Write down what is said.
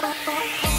Bye.